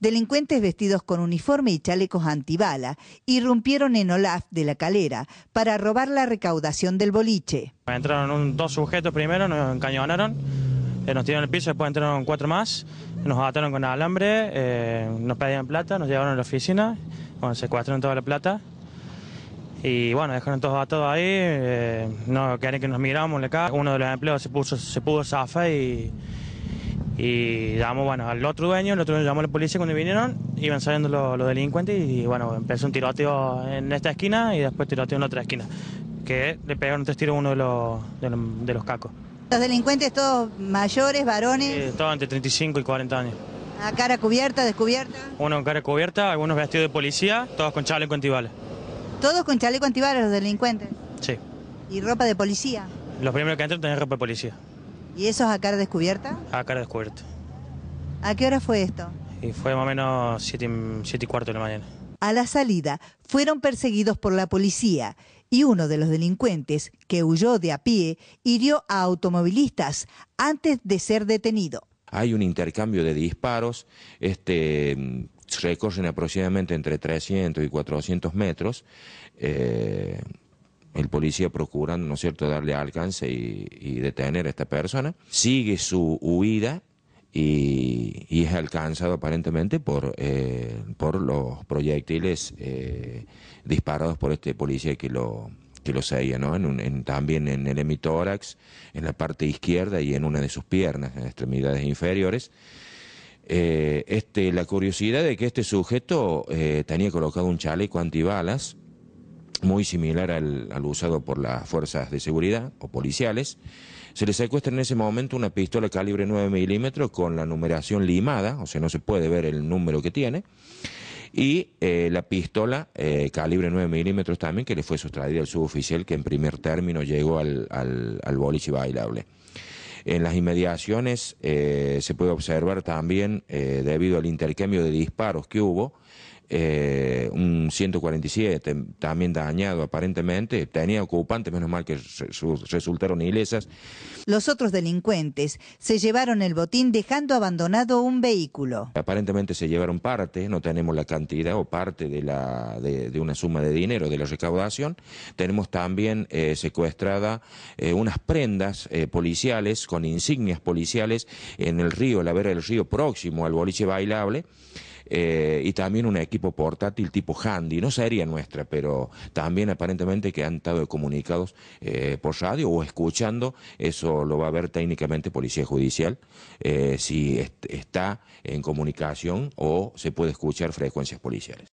Delincuentes vestidos con uniforme y chalecos antibala irrumpieron en Olaf de la Calera para robar la recaudación del boliche. Entraron dos sujetos primero, nos encañonaron, eh, nos tiraron el piso, después entraron cuatro más, nos ataron con alambre, eh, nos pedían plata, nos llevaron a la oficina, bueno, secuestraron toda la plata y bueno, dejaron todos atados ahí, eh, no querían que nos miráramos acá. Uno de los empleados se, puso, se pudo zafar y y llamó bueno, al otro dueño, el otro dueño llamó a la policía cuando vinieron, iban saliendo los, delincuentes y bueno, empezó un tiroteo en esta esquina y después tiroteo en la otra esquina, que le pegaron tres tiros a uno de los, de los, cacos. ¿Los delincuentes todos mayores, varones? Sí, todos entre 35 y 40 años. ¿A cara cubierta, descubierta? Uno con cara cubierta, algunos vestidos de policía, todos con chaleco antibalas. ¿Todos con chaleco antibalas los delincuentes? Sí. ¿Y ropa de policía? Los primeros que entran tenían ropa de policía. ¿Y eso es a cara descubierta? A cara descubierta. ¿A qué hora fue esto? Y fue más o menos siete, y cuarto de la mañana. A la salida fueron perseguidos por la policía y uno de los delincuentes, que huyó de a pie, hirió a automovilistas antes de ser detenido. Hay un intercambio de disparos, este, recorren aproximadamente entre 300 y 400 metros. Eh, el policía procurando, ¿no es cierto?, darle alcance y, detener a esta persona. Sigue su huida y, es alcanzado aparentemente por, eh, por los proyectiles eh, disparados por este policía que lo, que lo seguía, ¿no? En también en el hemitórax, en la parte izquierda y en una de sus piernas, en extremidades inferiores. Eh, este, la curiosidad de que este sujeto tenía colocado un chaleco antibalas muy similar al, usado por las fuerzas de seguridad o policiales. Se le secuestra en ese momento una pistola calibre 9 milímetros con la numeración limada, o sea, no se puede ver el número que tiene, y eh, la pistola eh, calibre 9 milímetros también que le fue sustraída al suboficial que en primer término llegó al, al, boliche bailable. En las inmediaciones eh, se puede observar también, debido al intercambio de disparos que hubo, eh, un 147 también dañado aparentemente, tenía ocupantes, menos mal que resultaron ilesas. Los otros delincuentes se llevaron el botín dejando abandonado un vehículo. Aparentemente se llevaron parte, no tenemos la cantidad o parte de, la, de, una suma de dinero de la recaudación. Tenemos también eh, secuestrada eh, unas prendas policiales con insignias policiales en el río, la vera del río próximo al boliche bailable. Eh, y también un equipo portátil tipo handy, no sería nuestra, pero también aparentemente que han estado comunicados eh, por radio o escuchando, eso lo va a ver técnicamente Policía Judicial, eh, si está en comunicación o se puede escuchar frecuencias policiales.